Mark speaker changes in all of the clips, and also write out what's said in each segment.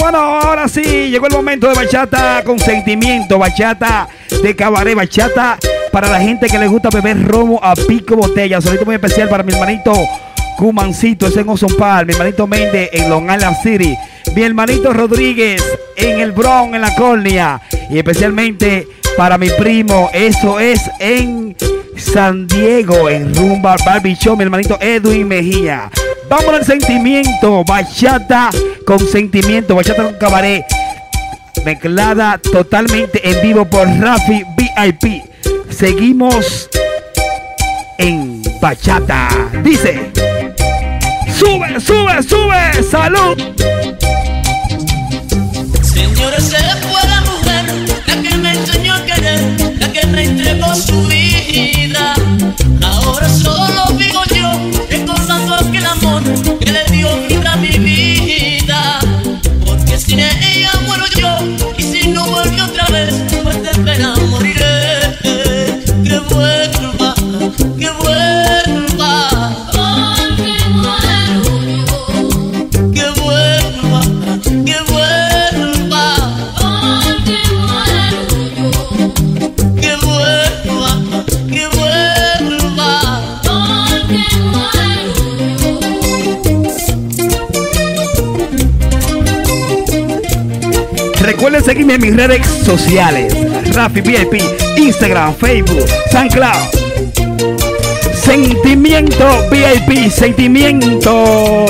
Speaker 1: Bueno, ahora sí, llegó el momento de bachata con sentimiento, bachata de cabaret, bachata para la gente que le gusta beber romo a pico botella. Solito muy especial para mi hermanito Cumancito, ese en Ocean Park, mi hermanito Méndez en Long Island City, mi hermanito Rodríguez en el Bronx, en la Córnea, y especialmente para mi primo, eso es en San Diego, en Rumba Barbie Show, mi hermanito Edwin Mejía. Vamos al sentimiento, bachata con sentimiento, bachata con cabaret, mezclada totalmente en vivo por Rafi VIP. Seguimos en bachata. Dice, sube, sube, sube, salud.
Speaker 2: Señores, se fue la mujer, la que me enseñó a querer, la que me entregó su vida. Ahora solo vivo le dio vida mi vida. Porque sin ella muero yo, y si no vuelve otra vez, pues de pena
Speaker 1: En mis redes sociales. Rafi VIP, Instagram, Facebook, SoundCloud. Sentimiento VIP, sentimiento.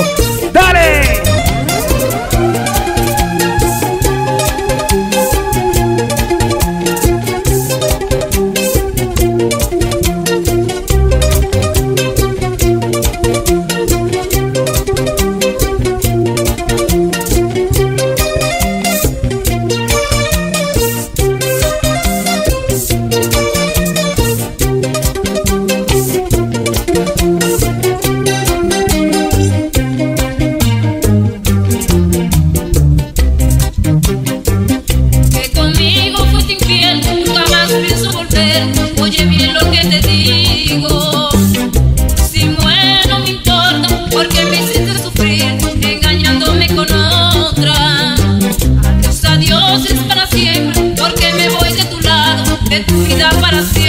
Speaker 3: Oye bien lo que te digo. Si muero me importa, porque me hiciste sufrir, engañándome con otra. Adiós, adiós es para siempre, porque me voy de tu lado, de tu vida para siempre.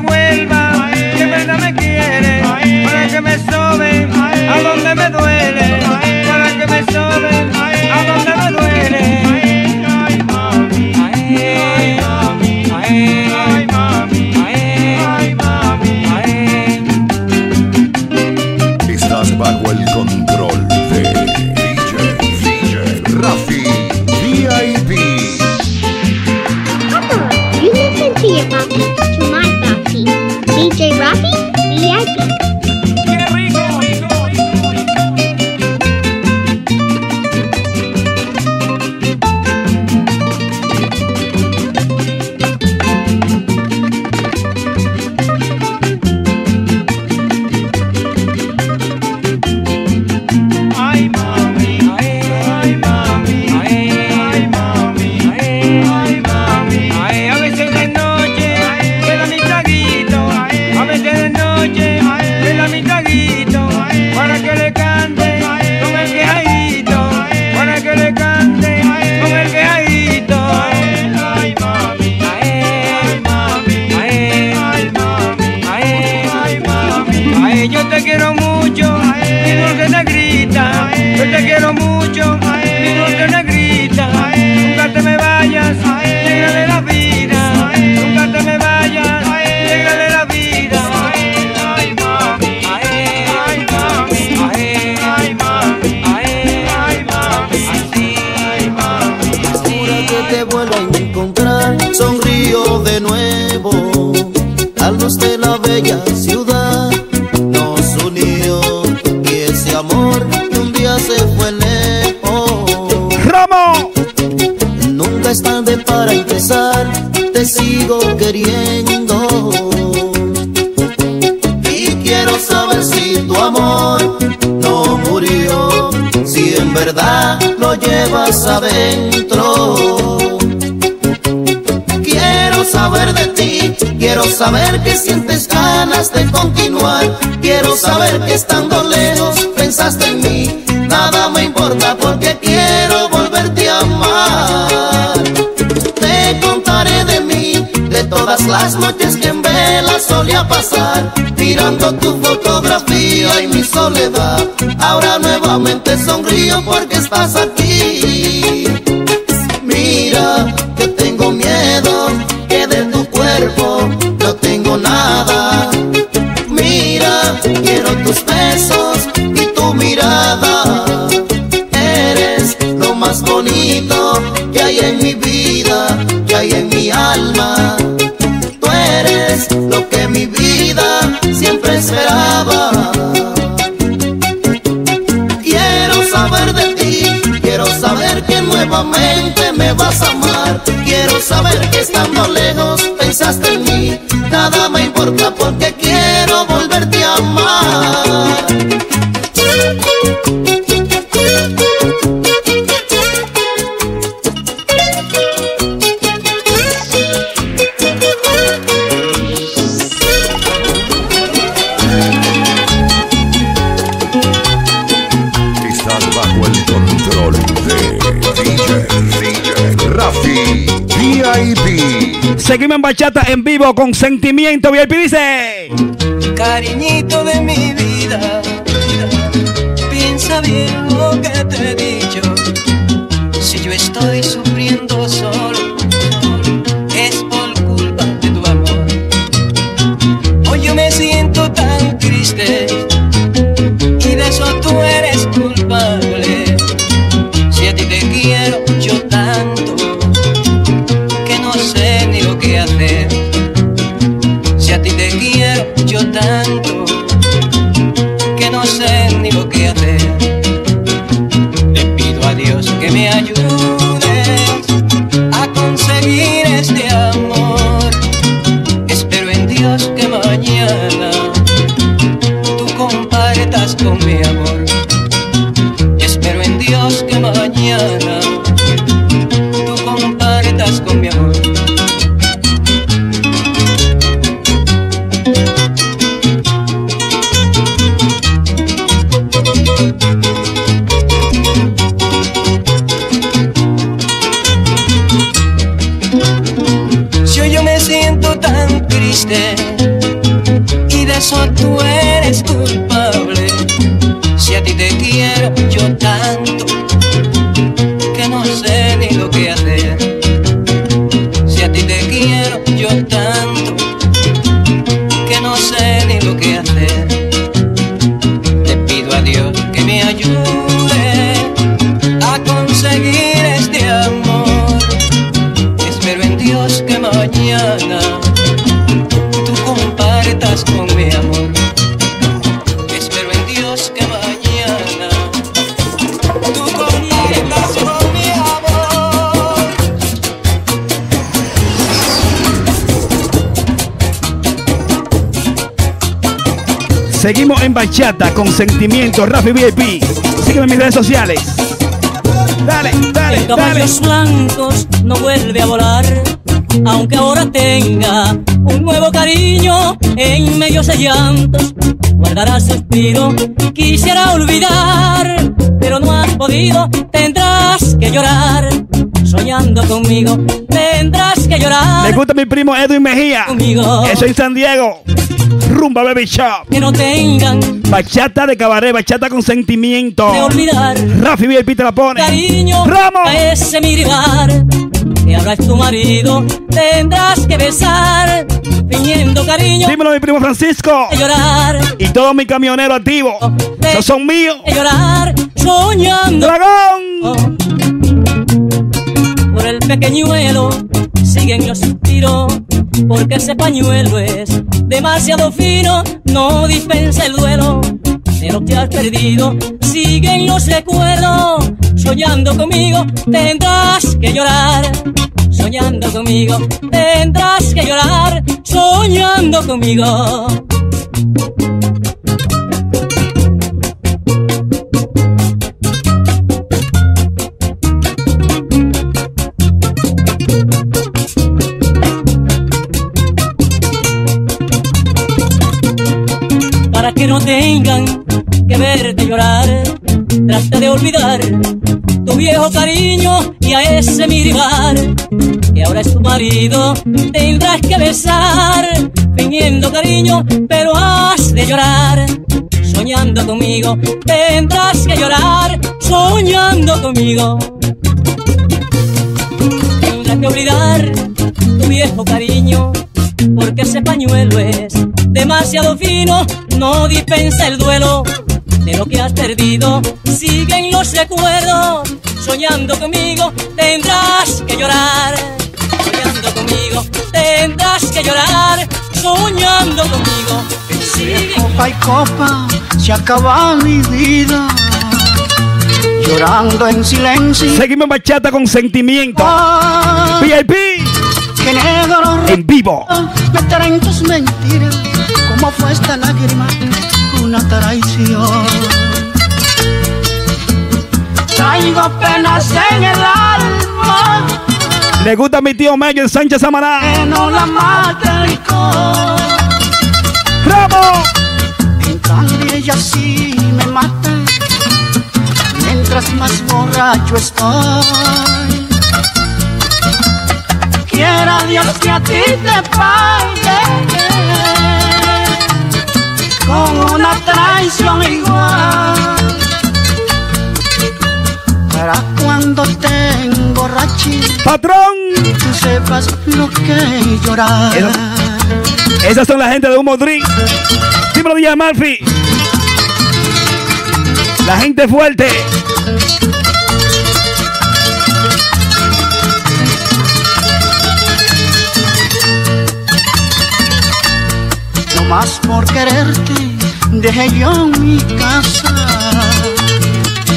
Speaker 2: vuelva
Speaker 4: Quiero
Speaker 5: saber que estando lejos pensaste en mí. Nada me importa porque quiero volverte a amar. Te contaré de mí, de todas las noches que en vela solía pasar. Mirando tu fotografía y mi soledad. Ahora nuevamente sonrío porque estás aquí. Quiero saber que estando lejos pensaste en mí. Nada me importa porque
Speaker 1: Seguimos en bachata en vivo con sentimiento VIP dice.
Speaker 6: Cariñito de mi vida, piensa bien lo que te he dicho. Si yo estoy sufriendo solo vueltas con mi amor.
Speaker 1: Seguimos en bachata con sentimiento, Rafi VIP. Sígueme en mis redes sociales. Dale, dale,
Speaker 7: En
Speaker 1: dale.
Speaker 7: caballos blancos no vuelve a volar, aunque ahora tenga un nuevo cariño en medio de llantos. Guardará suspiro, quisiera olvidar, pero no has podido, tendrás que llorar. Soñando conmigo, tendrás que llorar
Speaker 1: gusta mi primo Edwin Mejía.
Speaker 7: conmigo.
Speaker 1: Eso en San Diego. Rumba Baby Shop.
Speaker 7: Que no tengan
Speaker 1: Bachata de cabaret, bachata con sentimiento.
Speaker 7: de olvidar.
Speaker 1: Rafi VIP te la pone.
Speaker 7: cariño
Speaker 1: Ramos.
Speaker 7: a ese mi rival que ahora es tu marido tendrás que besar fingiendo cariño
Speaker 1: Dímelo mi primo Francisco.
Speaker 7: de llorar
Speaker 1: Y todo mi camionero activo. Esos son míos.
Speaker 7: de llorar soñando
Speaker 1: Dragón.
Speaker 7: por el pequeñuelo siguen los suspiros porque ese pañuelo es demasiado fino no dispensa el duelo de lo que has perdido. Siguen los recuerdos soñando conmigo tendrás que llorar. Soñando conmigo tendrás que llorar soñando conmigo tengan que verte llorar. Trata de olvidar tu viejo cariño y a ese mi rival, que ahora es tu marido, tendrás que besar, fingiendo cariño, pero has de llorar. Soñando conmigo, tendrás que llorar, soñando conmigo. Tendrás que olvidar tu viejo cariño, porque ese pañuelo es demasiado fino, no dispensa el duelo de lo que has perdido. Siguen los recuerdos, soñando conmigo, tendrás que llorar. Soñando conmigo, tendrás que llorar, soñando conmigo. Sigue
Speaker 8: copa y copa se acaba mi vida llorando en silencio
Speaker 1: Seguimos en bachata con sentimiento. VIP
Speaker 8: que negro
Speaker 1: en vivo.
Speaker 8: meter en tus mentiras como fue esta lágrima una traición. Traigo penas en el alma.
Speaker 1: Le gusta a mi tío Mayo Sánchez Samaná.
Speaker 8: que no la mate el licor
Speaker 1: ¡Ramos!
Speaker 8: En cambio ella sí me mata Mientras más borracho estoy. Quiera Dios que a ti te pague Con una traición igual Para cuando te emborraches
Speaker 1: ¡Patrón!
Speaker 8: Tú sepas lo que es llorar
Speaker 1: Eso- Esas son la gente de Humo Drink. Dímelo, DJ Murphy. La gente fuerte.
Speaker 8: No más por quererte dejé yo mi casa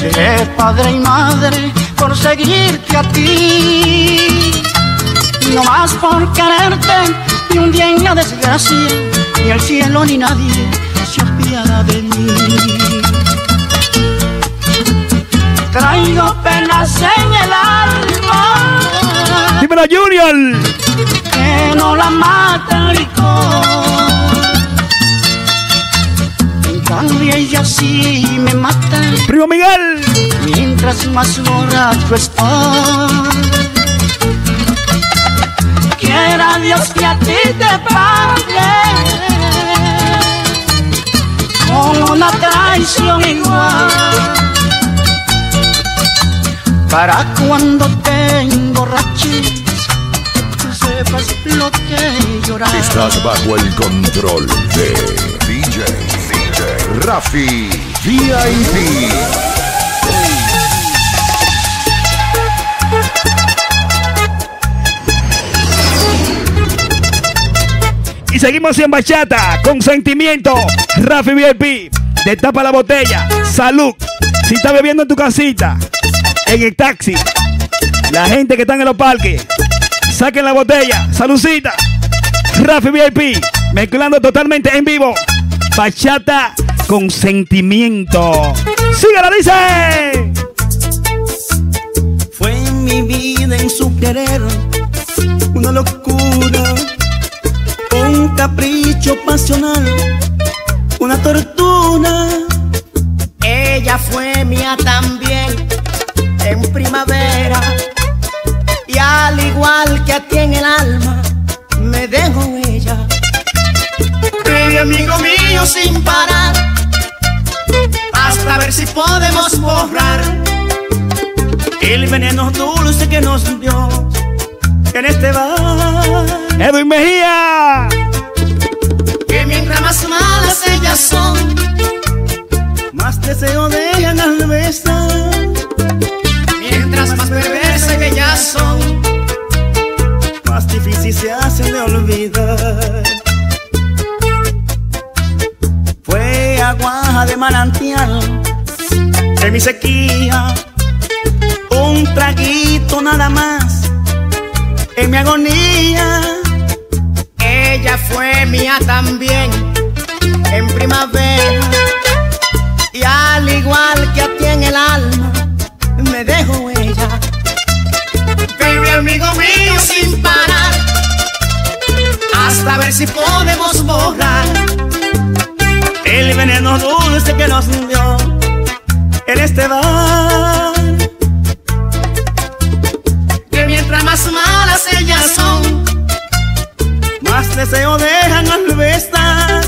Speaker 8: Dejé padre y madre por seguirte a ti No más por quererte ni un día en la desgracia Ni el cielo ni nadie se apiada de mí Traigo penas en el alma
Speaker 1: Dímelo, Junior.
Speaker 8: que no la mata el licor. Cambio ella sí me mata
Speaker 1: Primo Miguel.
Speaker 8: mientras más borracho estoy. Quiera Dios que a ti te pague con una traición igual. Para cuando te emborraches, tú sepas lo que llorar.
Speaker 9: Estás bajo el control de DJ Rafi VIP.
Speaker 1: Y seguimos en bachata, con sentimiento. Rafi VIP, destapa la botella. Salud. Si estás bebiendo en tu casita, en el taxi, la gente que está en los parques, saquen la botella. Saludcita. Rafi VIP, mezclando totalmente en vivo. Bachata con sentimiento. Síguela, dice.
Speaker 10: Fue mi vida en su querer, una locura, un capricho pasional, una tortura.
Speaker 11: Ella fue mía también en primavera y al igual que a ti en el alma me dejó ella. Mi amigo mío sin parar hasta ver si podemos borrar
Speaker 10: El veneno dulce que nos dio en este bar.
Speaker 1: Edwin Mejía.
Speaker 11: que mientras más malas ellas son
Speaker 10: Más deseo dejan al besar.
Speaker 11: mientras más perversas que ellas son
Speaker 10: Más difícil se hacen de olvidar. Agua de manantial en mi sequía. Un traguito nada más en mi agonía.
Speaker 11: ella fue mía también en primavera y al igual que a ti en el alma me dejó ella Baby amigo mío sin parar hasta ver si podemos borrar
Speaker 10: El veneno dulce que nos dio en este bar.
Speaker 11: que mientras más malas ellas son
Speaker 10: Más deseo dejan al besar.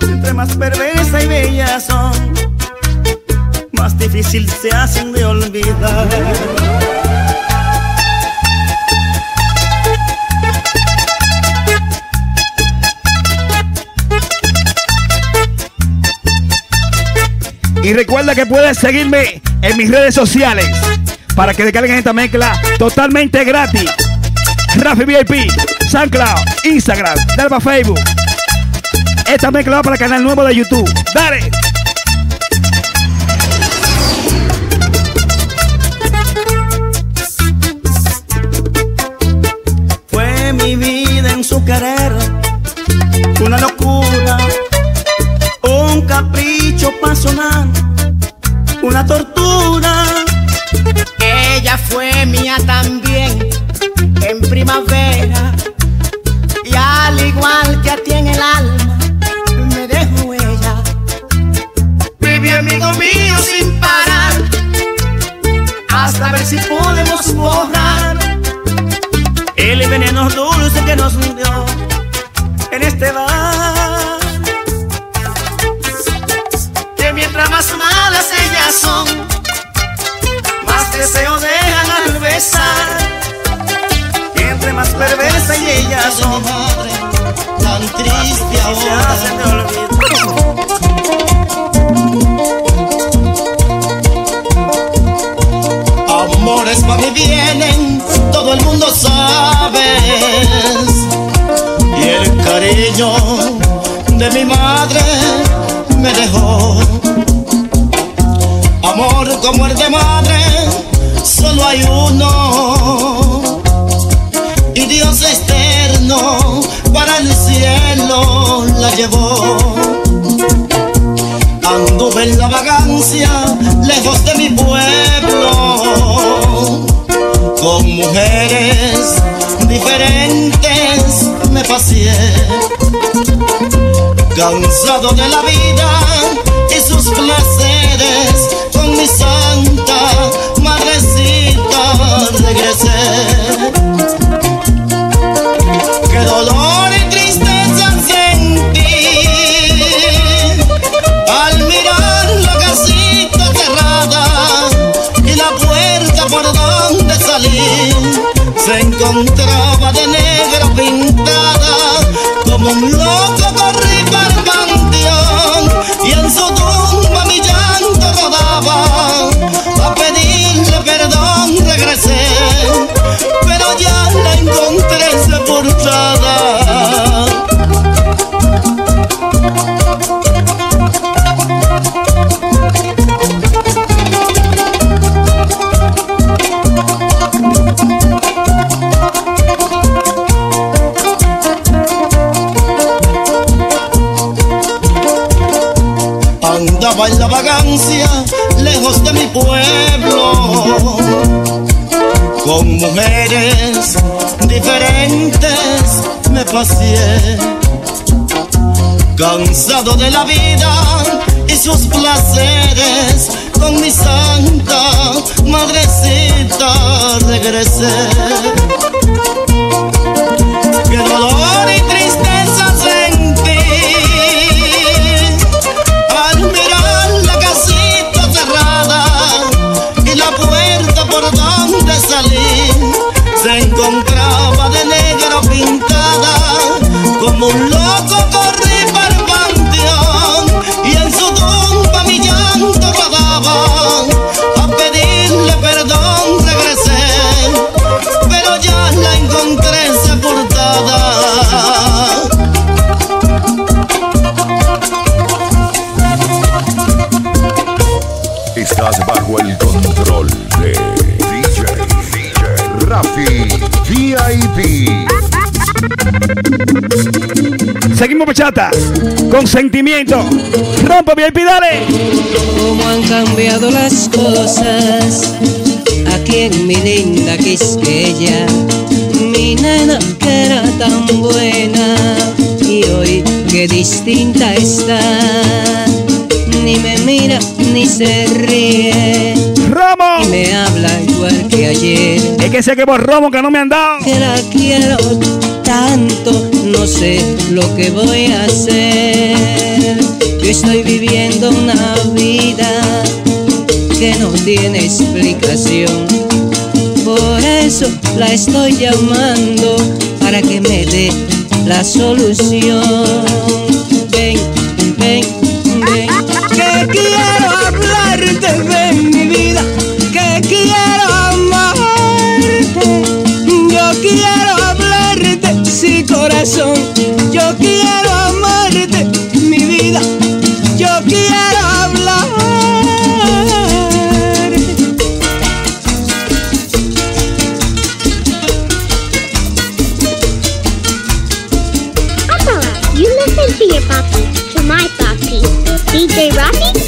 Speaker 10: Entre más perversa y bella son, más difícil se hacen de olvidar.
Speaker 1: Y recuerda que puedes seguirme en mis redes sociales para que descarguen esta mezcla totalmente gratis. Rafi VIP, SoundCloud, Instagram, dale para Facebook. Esta mezcla va para el canal nuevo de YouTube. Dale.
Speaker 10: Fue mi vida en su querer, una locura, un capricho pasional, nos dio en este bar.
Speaker 11: que mientras más malas ellas son más deseo dejan al besar
Speaker 10: Y entre más perversa y ellas son,
Speaker 12: Tan triste
Speaker 10: y se.
Speaker 12: Amores para mí vienen, todo el mundo sabe. Y el cariño de mi madre me dejó. Amor como el de madre, solo hay uno. Y Dios externo para el cielo la llevó. Anduve en la vagancia, lejos de mi pueblo, con mujeres diferentes me paseé. Cansado de la vida diferentes me paseé, cansado de la vida y sus placeres, con mi santa madrecita regresé. Como un loco corrí para el panteón y en su tumba mi llanto rodaba a pedirle perdón regresé pero ya la encontré sepultada
Speaker 9: Estás bajo el control de DJ, DJ Rafi VIP.
Speaker 1: Seguimos bachata. Con sentimiento. Rompa VIP, dale.
Speaker 6: cómo han cambiado las cosas aquí en mi linda Quisqueya. Mi nena que era tan buena y hoy qué distinta está. Ni me mira ni se ríe.
Speaker 1: ¡Romo!
Speaker 6: Y me habla igual que ayer.
Speaker 1: Es que sé que por Romo que no me han dado.
Speaker 6: Que la quiero tanto, no sé lo que voy a hacer. Yo estoy viviendo una vida que no tiene explicación. Por eso la estoy llamando para que me dé la solución. Ven, ven, corazón, yo quiero amarte, mi vida, yo quiero hablar.
Speaker 13: Papa, you listen to your papi, to my papi. DJ Rafi,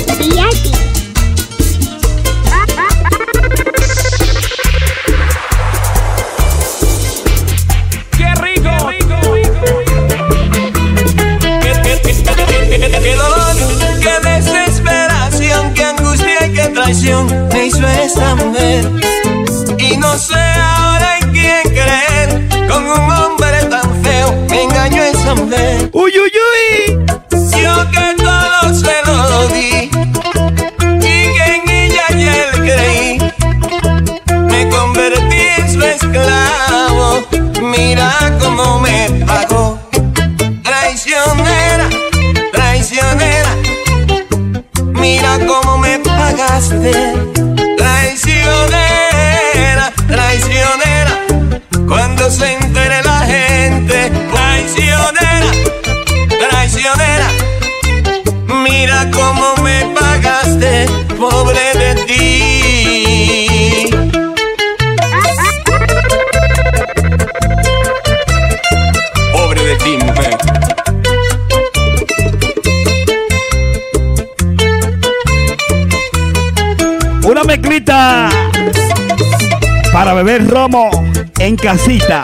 Speaker 1: romo en casita,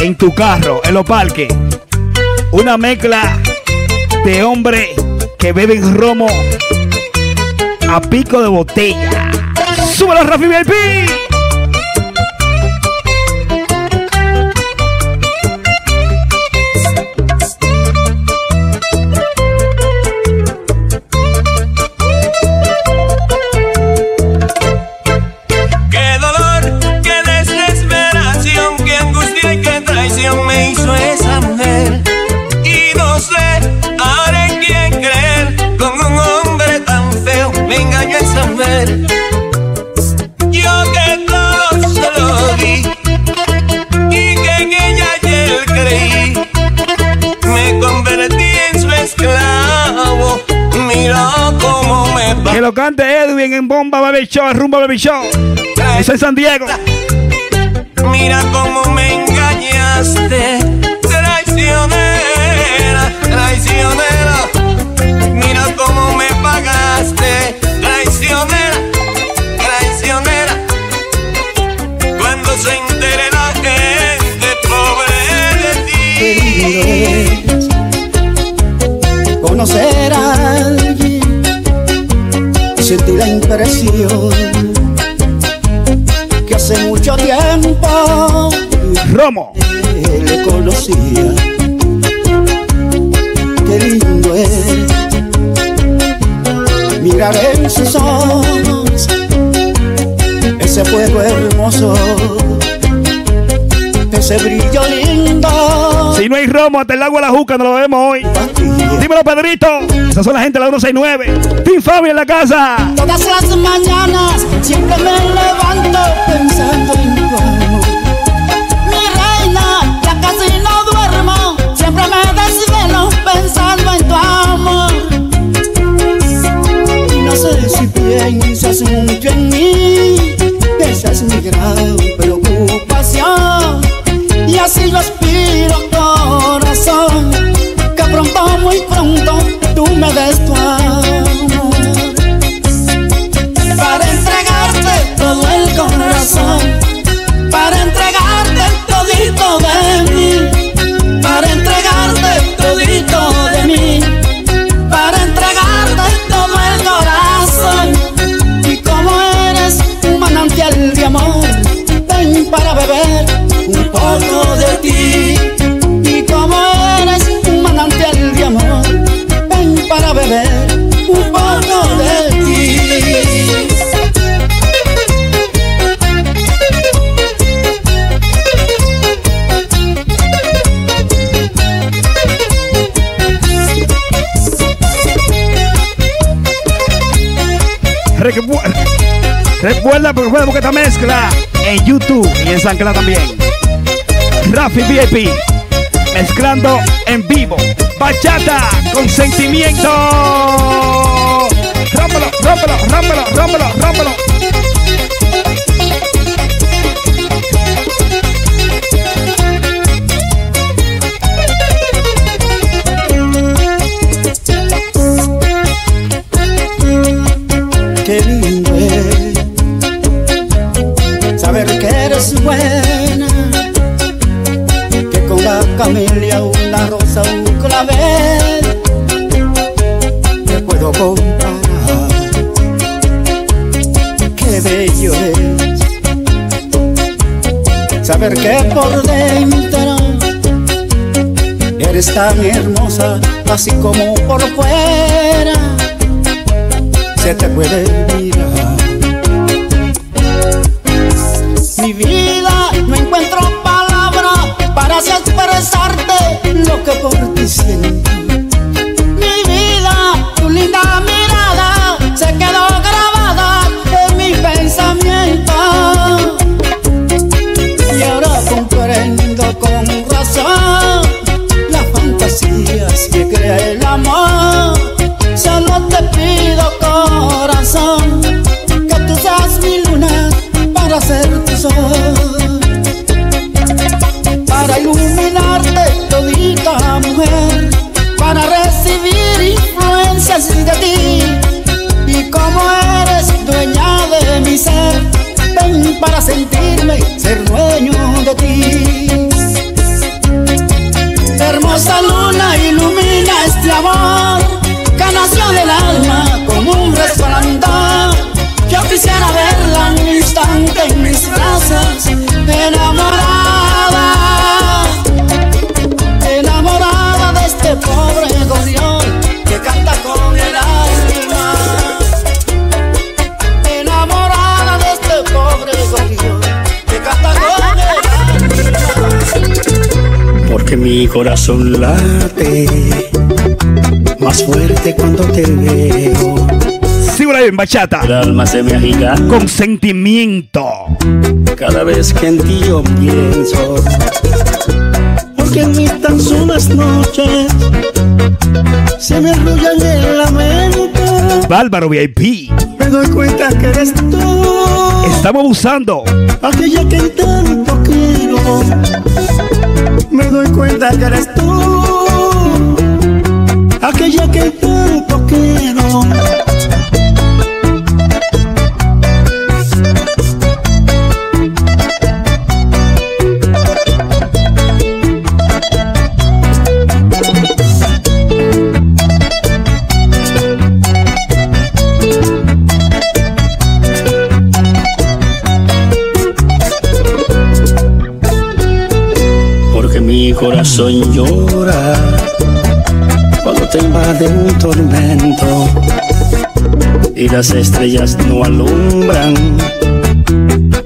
Speaker 1: en tu carro, en los parques. Una mezcla de hombre que beben romo a pico de botella. ¡Súbelo, Rafi VIP!
Speaker 14: Mujer. Yo que todo se lo di y que en ella ayer creí, me convertí en su esclavo. Mira cómo me va.
Speaker 1: Que lo cante Edwin en Bomba Baby Show, Rumba Baby Show. Eso es San Diego.
Speaker 14: Mira cómo me engañaste,
Speaker 8: conocer a alguien sentí la impresión que hace mucho tiempo
Speaker 1: Romo.
Speaker 8: le conocía. Qué lindo es mirar en sus ojos ese fuego hermoso, ese brillo lindo.
Speaker 1: Si no hay romo, hasta el agua de la juca, no lo vemos hoy. Dímelo, Pedrito. Esas son la gente de la 169. Team Fabi en la casa.
Speaker 8: Todas las mañanas siempre me levanto
Speaker 1: Recu- Recuerda porque buscar esta mezcla en YouTube y en San también. Rafi VIP mezclando en vivo. Bachata con sentimiento. Rómpelo, rómpelo, rómpelo, rómpelo, rómpelo.
Speaker 8: Camelia una rosa, un clavel, te puedo comparar. Qué bello es saber que por dentro eres tan hermosa, así como por fuera se te puede mirar. Por ti siento. Mi vida, tu linda mirada se quedó grabada en mi pensamiento. Y ahora comprendo con razón las fantasías que crea el amor. Solo te pido corazón que tú seas mi luna para ser tu sol, este amor que nació del alma como un resplandor. Yo quisiera verla un instante en mis brazos, enamorada, enamorada de este pobre gorrión que canta con el alma. Enamorada de este pobre gorrión que canta con el alma.
Speaker 10: porque mi corazón late más fuerte cuando te veo.
Speaker 1: Síguela ahí en bachata.
Speaker 10: El alma se me agita
Speaker 1: Con sentimiento.
Speaker 10: cada vez que en ti yo pienso. Porque en mis tan solas noches se me arrullan en la mente.
Speaker 1: Bárbaro VIP.
Speaker 10: Me doy cuenta que eres tú,
Speaker 1: Estamos abusando.
Speaker 10: aquella que tanto quiero. Me doy cuenta que eres tú, aquella que tanto quiero. Porque mi corazón llora cuando te invade un tormento y las estrellas no alumbran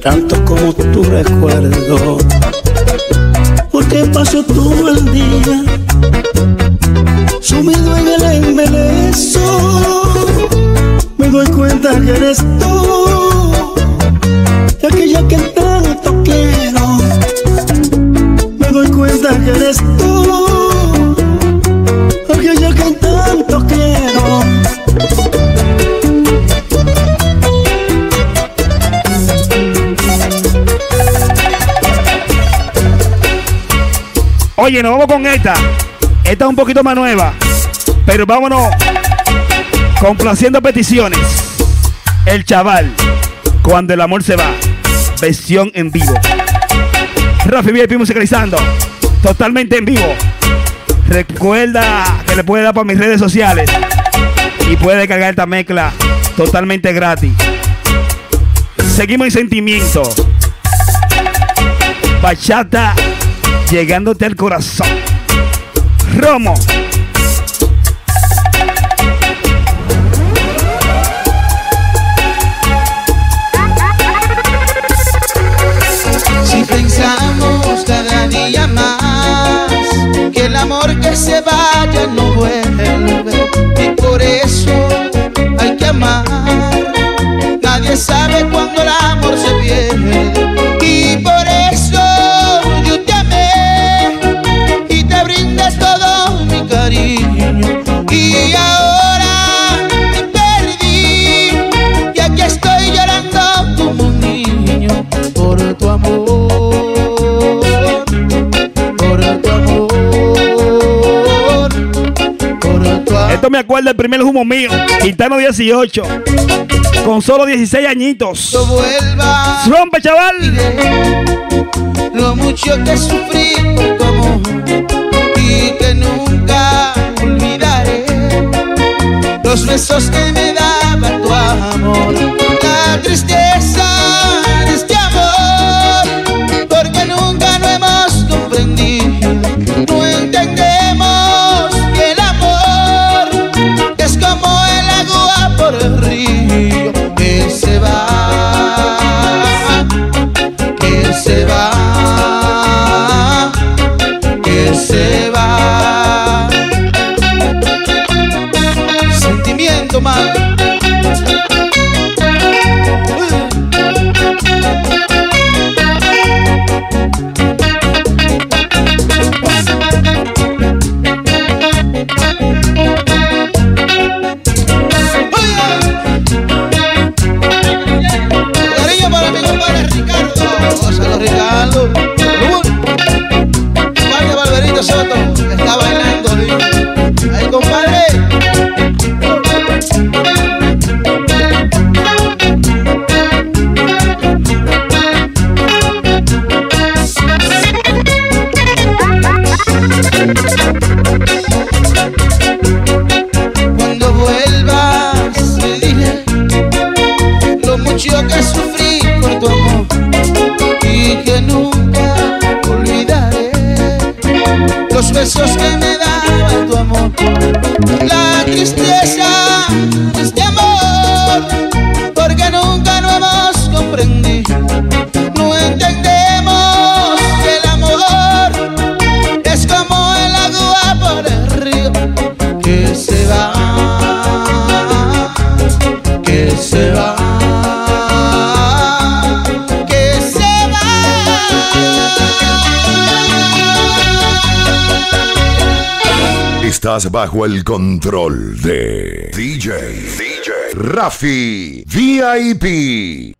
Speaker 10: tanto como tu recuerdo. Porque paso todo el día sumido en el embeleso. Me doy cuenta que eres tú, de aquella que tanto quiero. Me doy cuenta que eres tú,
Speaker 1: Oye, nos vamos con esta. Esta es un poquito más nueva. Pero vámonos complaciendo peticiones. El chaval, cuando el amor se va. Versión en vivo. Rafi VIP musicalizando. Totalmente en vivo. Recuerda que le puede dar para mis redes sociales. Y puede cargar esta mezcla totalmente gratis. Seguimos en sentimiento. Bachata llegándote al corazón. Romo.
Speaker 15: Si pensamos cada día más que el amor que se vaya no vuelve y por eso hay que amar. Nadie sabe cuándo el amor se pierde y por eso
Speaker 1: Esto me acuerda el primer humo mío. Quintano 18. Con solo 16 añitos.
Speaker 15: vuelva.
Speaker 1: Rompe, chaval.
Speaker 15: lo mucho que sufrí amor y que nunca olvidaré los besos que me
Speaker 9: Bajo el control de DJ, DJ Rafi VIP.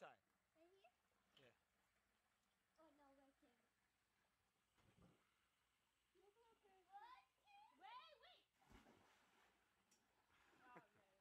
Speaker 16: চায়